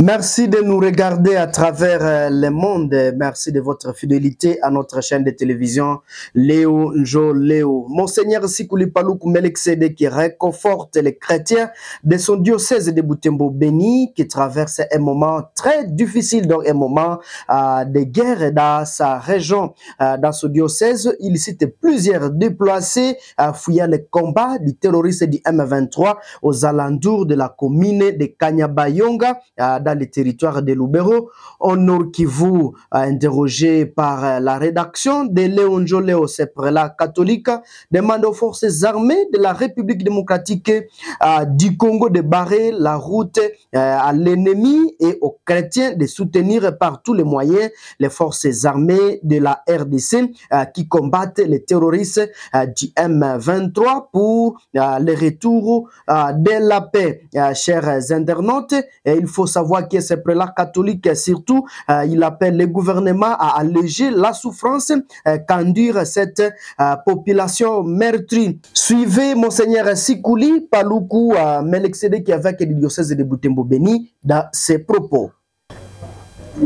Merci de nous regarder à travers euh, le monde. Merci de votre fidélité à notre chaîne de télévision Léo Njo Léo. Monseigneur Sikuli Paloukou Melexede qui réconforte les chrétiens de son diocèse de Boutembo Béni qui traverse un moment très difficile, donc un moment euh, de guerre dans sa région. Euh, dans ce diocèse, il cite plusieurs déplacés à fouiller les combats du terroriste du M23 aux alentours de la commune de Kanyabayonga. Euh, dans les territoires de Lubero. On Nord Kivu, interrogé par la rédaction de Léon Joléo, ce prélat catholique, demande aux forces armées de la République démocratique euh, du Congo de barrer la route euh, à l'ennemi et aux chrétiens de soutenir par tous les moyens les forces armées de la RDC euh, qui combattent les terroristes du M23 pour le retour de la paix. chers internautes, il faut savoir que ce prélat catholique, surtout, euh, il appelle le gouvernement à alléger la souffrance euh, qu'endure cette euh, population meurtrie. Suivez Monseigneur Sikouli Paloukou euh, Melexede qui avec le diocèse de Boutembo Béni dans ses propos.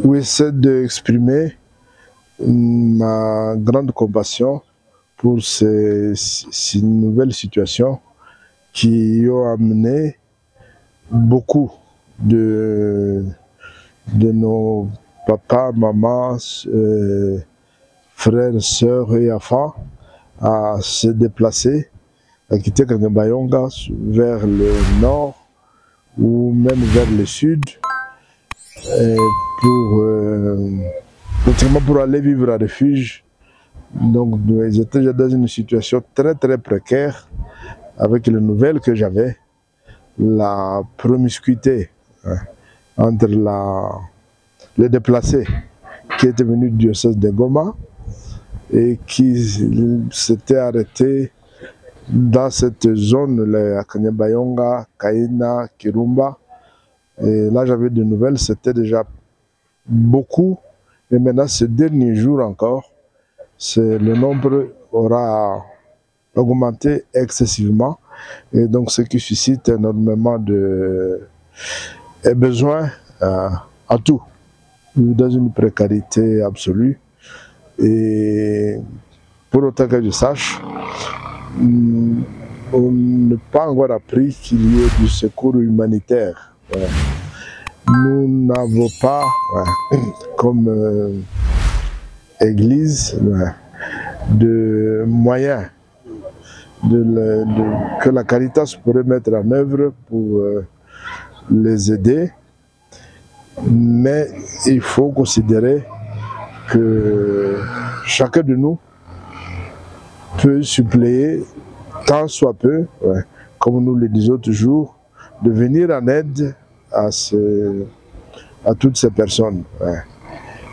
Oui, c'est d'exprimer ma grande compassion pour ces, ces nouvelles situations qui ont amené beaucoup de, de nos papas, mamans, euh, frères, sœurs et enfants à se déplacer, à quitter Kangabayonga vers le nord ou même vers le sud et pour, euh, pour aller vivre à refuge. Donc ils étaient déjà dans une situation très très précaire avec les nouvelles que j'avais, la promiscuité entre les déplacés qui étaient venus du diocèse de Goma et qui s'étaient arrêtés dans cette zone, à Kanyabayonga, Kaina, Kirumba. Et là, j'avais des nouvelles, c'était déjà beaucoup. Et maintenant, ces derniers jours encore, le nombre aura augmenté excessivement. Et donc, ce qui suscite énormément de besoin euh, à tout, dans une précarité absolue. Et pour autant que je sache, on n'a pas encore appris qu'il y ait du secours humanitaire. Nous n'avons pas, comme euh, Église, de moyens que la Caritas pourrait mettre en œuvre pour euh, les aider. Mais il faut considérer que chacun de nous peut suppléer tant soit peu, comme nous le disons toujours, de venir en aide à, à toutes ces personnes.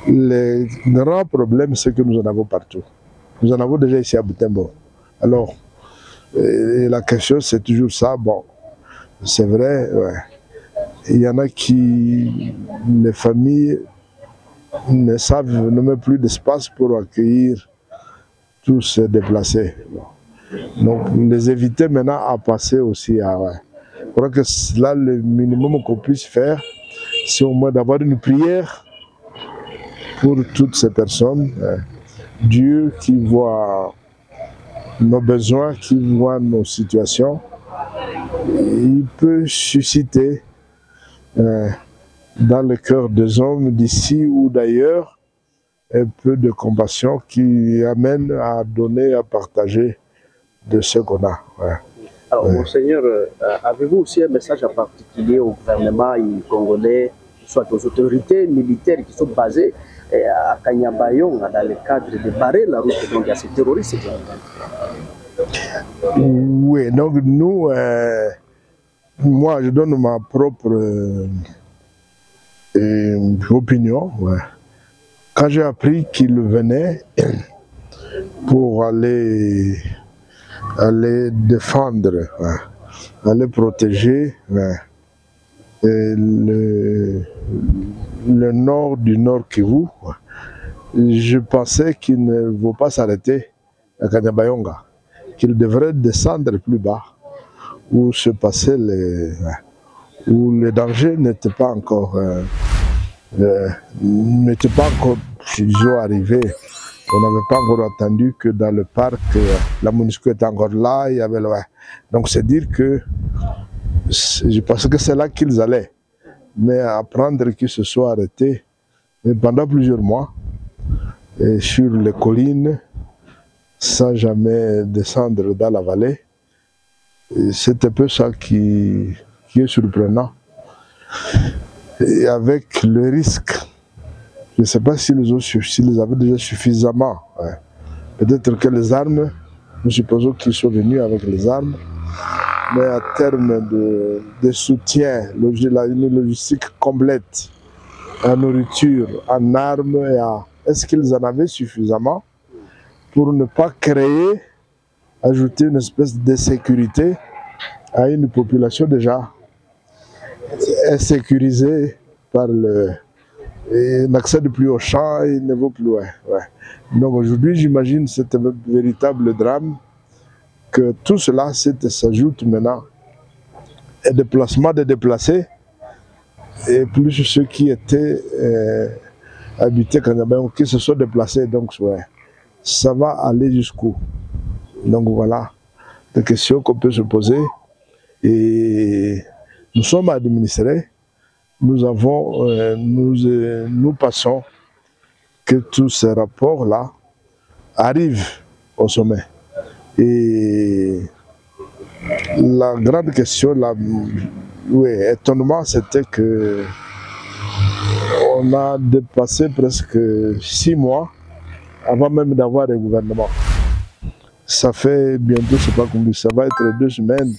Le grand problème, c'est que nous en avons partout. Nous en avons déjà ici à Boutembo. Alors, et la question, c'est toujours ça. Bon, c'est vrai. Il y en a qui, les familles, ne savent, ne plus d'espace pour accueillir tous ces déplacés. Donc, les éviter maintenant à passer aussi à. Je crois que là, le minimum qu'on puisse faire, c'est au moins d'avoir une prière pour toutes ces personnes. Dieu qui voit nos besoins, qui voit nos situations, il peut susciter euh, dans le cœur des hommes d'ici ou d'ailleurs un peu de compassion qui amène à donner, à partager de ce qu'on a. Ouais. Alors, ouais. Monseigneur, euh, avez-vous aussi un message en particulier au gouvernement congolais, soit aux autorités militaires qui sont basées à Kanyabayong dans le cadre de barrer la route donc à ces terroristes Oui, donc nous, euh, moi je donne ma propre euh, opinion. Ouais. Quand j'ai appris qu'il venait pour aller, aller défendre, aller protéger le, le nord du nord Kivu, je pensais qu'il ne vaut pas s'arrêter à Kanyabayonga, qu'il devrait descendre plus bas, où se passaient les, où le danger n'était pas encore, euh, euh, n'était pas encore, disons, arrivé. On n'avait pas encore entendu que dans le parc, euh, la MONUSCO était encore là, il y avait. Donc c'est dire que je pense que c'est là qu'ils allaient. Mais apprendre qu'ils se soient arrêtés pendant plusieurs mois sur les collines sans jamais descendre dans la vallée, c'est un peu ça qui, qui est surprenant. Et avec le risque, je ne sais pas s'ils s'ils avaient déjà suffisamment. ouais. Peut-être que les armes, nous supposons qu'ils sont venus avec les armes, mais à terme de, soutien, une logistique complète, en nourriture, en armes, est-ce qu'ils en avaient suffisamment pour ne pas créer, ajouter une espèce de sécurité à une population déjà insécurisée par le. N'accède plus au champ et ne va plus loin. Donc aujourd'hui, j'imagine c'est un véritable drame que tout cela s'ajoute maintenant. Un déplacement de déplacés et plus ceux qui étaient euh, habités Kanyabayongo qui se sont déplacés. Donc ça va aller jusqu'où? Donc voilà, des questions qu'on peut se poser. Et nous sommes administrés, nous avons, euh, nous, euh, nous passons que tous ces rapports-là arrivent au sommet. Et la grande question, la, oui, étonnement, c'était que on a dépassé presque six mois avant même d'avoir un gouvernement. Ça fait bientôt, je sais pas combien, ça va être deux semaines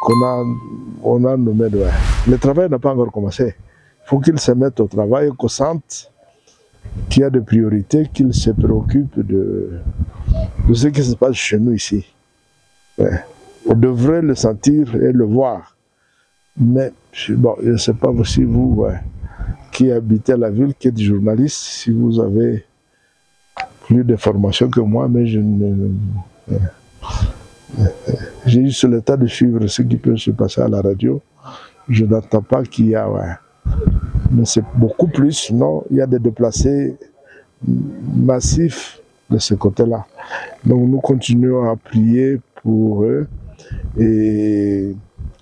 qu'on a, on a nommé. Le travail n'a pas encore commencé. Il faut qu'il se mette au travail, qu'on sente qu'il y a des priorités, qu'il se préoccupe de, de ce qui se passe chez nous ici. On devrait le sentir et le voir. Mais bon, je ne sais pas si vous, qui habitez la ville, qui êtes journaliste, si vous avez plus d'informations que moi, mais je ne. J'ai eu sur le temps de suivre ce qui peut se passer à la radio. Je n'entends pas qu'il y a. Mais c'est beaucoup plus, non Il y a des déplacés massifs de ce côté-là. Donc nous continuons à prier pour eux. Et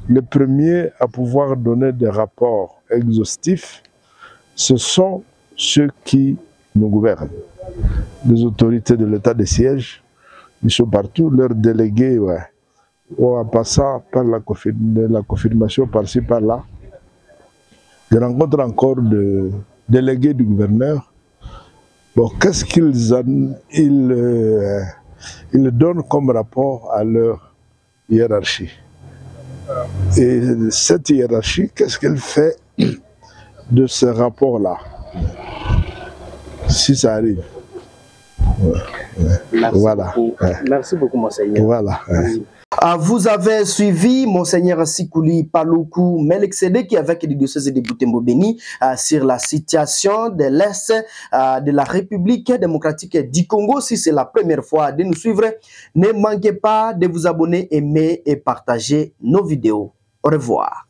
les premiers à pouvoir donner des rapports exhaustifs, ce sont ceux qui nous gouvernent. Les autorités de l'état de siège, ils sont partout, leurs délégués, ouais. Ou en passant par la, confirm- la confirmation par-ci, par-là. Je rencontre encore de délégués du gouverneur. Bon, qu'est-ce qu'ils euh, donnent comme rapport à leur hiérarchie? Et cette hiérarchie, qu'est-ce qu'elle fait de ce rapport-là? Si ça arrive. Merci Voilà. beaucoup. Merci beaucoup, monseigneur. Voilà. Ah, vous avez suivi Monseigneur Sikouli Paloukou Melexede avec le diocèse de Butembo Béni euh, sur la situation de l'Est euh, de la République démocratique du Congo. Si c'est la première fois de nous suivre, ne manquez pas de vous abonner, aimer et partager nos vidéos. Au revoir.